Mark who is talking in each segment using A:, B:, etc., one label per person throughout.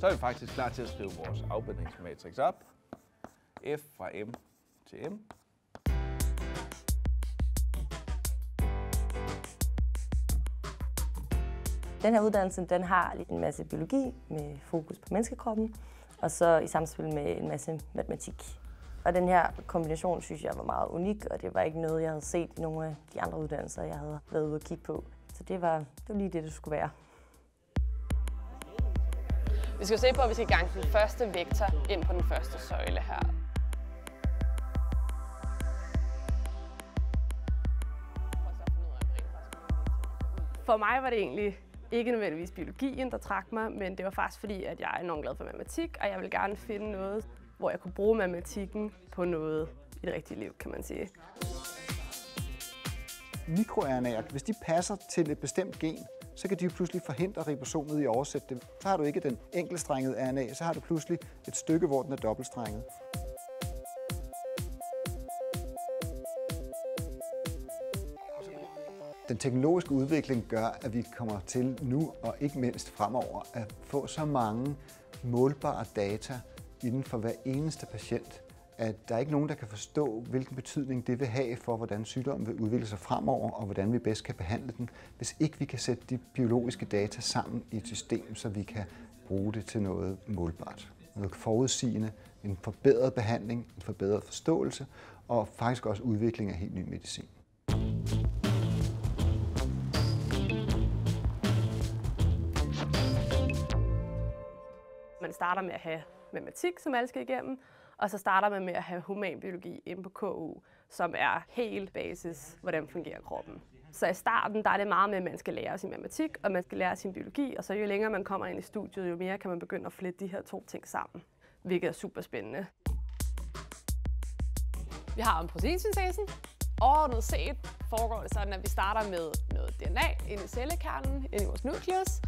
A: Så er vi faktisk klar til at skrive vores afbindingsmatrix op. F fra M til M.
B: Den her uddannelse den har lidt en masse biologi med fokus på menneskekroppen, og så i samspil med en masse matematik. Og den her kombination synes jeg var meget unik, og det var ikke noget, jeg havde set i nogle af de andre uddannelser, jeg havde været ude og kigge på. Så det var, det var lige det, det skulle være.
C: Vi skal se på, at vi skal gange den første vektor ind på den første søjle her. For mig var det egentlig ikke nødvendigvis biologien, der trak mig, men det var faktisk fordi, at jeg er enormt glad for matematik, og jeg ville gerne finde noget, hvor jeg kunne bruge matematikken på noget i det rigtige liv, kan man sige
D: mikroRNA'er, hvis de passer til et bestemt gen, så kan de jo pludselig forhindre ribosomet i at oversætte det. Så har du ikke den enkeltstrengede RNA, så har du pludselig et stykke, hvor den er dobbeltstrenget. Den teknologiske udvikling gør, at vi kommer til nu og ikke mindst fremover at få så mange målbare data inden for hver eneste patient, at der er ikke nogen, der kan forstå, hvilken betydning det vil have for, hvordan sygdommen vil udvikle sig fremover, og hvordan vi bedst kan behandle den, hvis ikke vi kan sætte de biologiske data sammen i et system, så vi kan bruge det til noget målbart. Noget forudsigende, en forbedret behandling, en forbedret forståelse, og faktisk også udvikling af helt ny medicin.
C: Man starter med at have matematik, som alle skal igennem, og så starter man med at have humanbiologi inde på KU, som er helt basis, hvordan fungerer kroppen. Så i starten der er det meget med, at man skal lære sin matematik, og man skal lære sin biologi, og så jo længere man kommer ind i studiet, jo mere kan man begynde at flette de her to ting sammen, hvilket er super spændende. Vi har om proteinsyntesen. Overordnet set foregår det sådan, at vi starter med noget DNA inde i cellekernen, inde i vores nukleus.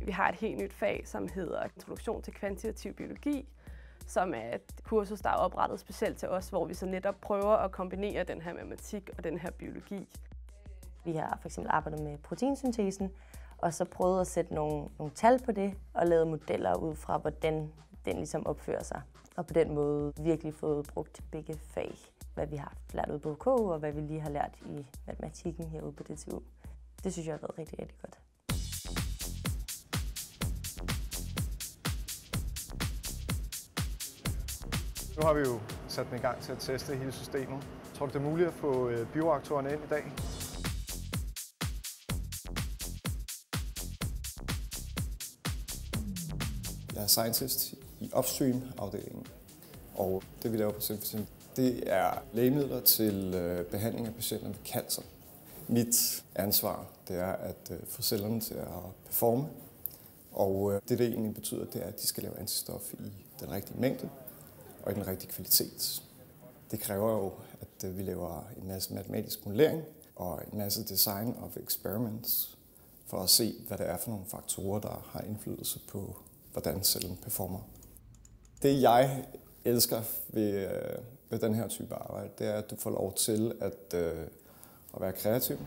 C: Vi har et helt nyt fag, som hedder Introduktion til kvantitativ biologi, som er et kursus, der er oprettet specielt til os, hvor vi så netop prøver at kombinere den her matematik og den her biologi.
B: Vi har for eksempel arbejdet med proteinsyntesen, og så prøvet at sætte nogle, nogle tal på det, og lavet modeller ud fra, hvordan den ligesom opfører sig. Og på den måde virkelig fået brugt begge fag, hvad vi har lært ude på KU, og hvad vi lige har lært i matematikken herude på DTU. Det synes jeg har været rigtig, rigtig godt.
E: Nu har vi jo sat den i gang til at teste hele systemet. Tror du, det er muligt at få øh, bioreaktorerne ind i dag?
F: Jeg er scientist i upstream-afdelingen, og det vi laver på Synfacin, det er lægemidler til øh, behandling af patienter med cancer. Mit ansvar det er at øh, få cellerne til at performe, og det, det egentlig betyder, det er, at de skal lave antistof i den rigtige mængde og i den rigtige kvalitet. Det kræver jo, at øh, vi laver en masse matematisk modellering og en masse design of experiments for at se, hvad det er for nogle faktorer, der har indflydelse på, hvordan cellen performer. Det jeg elsker ved, øh, ved den her type arbejde, det er, at du får lov til at, øh, at være kreativ.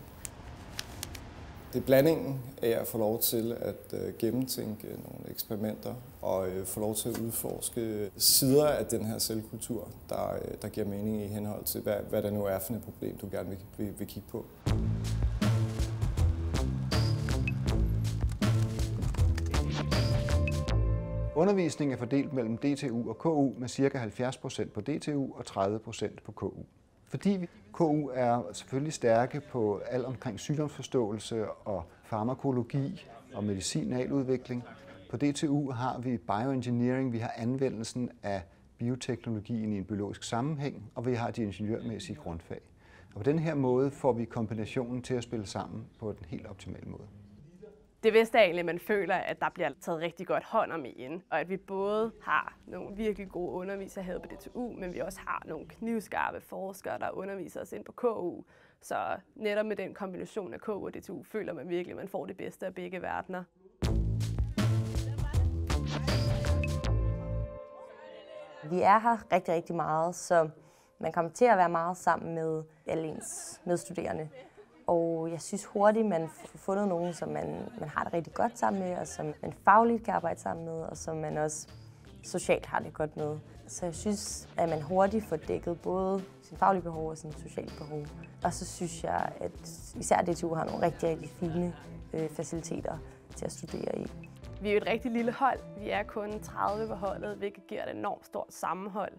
F: Det er blandingen af at få lov til at øh, gennemtænke nogle eksperimenter og øh, få lov til at udforske sider af den her cellekultur, der, øh, der giver mening i henhold til, hvad, hvad der nu er for et problem, du gerne vil, vil, vil kigge på.
D: Undervisningen er fordelt mellem DTU og KU med ca. 70% på DTU og 30% på KU. Fordi KU er selvfølgelig stærke på alt omkring sygdomsforståelse og farmakologi og medicinaludvikling. På DTU har vi bioengineering, vi har anvendelsen af bioteknologien i en biologisk sammenhæng, og vi har de ingeniørmæssige grundfag. Og på den her måde får vi kombinationen til at spille sammen på den helt optimale måde.
C: Det bedste er egentlig, at man føler, at der bliver taget rigtig godt hånd om en, og at vi både har nogle virkelig gode undervisere her på DTU, men vi også har nogle knivskarpe forskere, der underviser os ind på KU. Så netop med den kombination af KU og DTU føler man virkelig, at man får det bedste af begge verdener.
B: Vi er her rigtig, rigtig meget, så man kommer til at være meget sammen med alle ens medstuderende. Og jeg synes hurtigt, man får fundet nogen, som man, man har det rigtig godt sammen med, og som man fagligt kan arbejde sammen med, og som man også socialt har det godt med. Så jeg synes, at man hurtigt får dækket både sin faglige behov og sin sociale behov. Og så synes jeg, at især DTU har nogle rigtig, rigtig fine øh, faciliteter til at studere i.
C: Vi er jo et rigtig lille hold. Vi er kun 30 på holdet, hvilket giver et enormt stort sammenhold.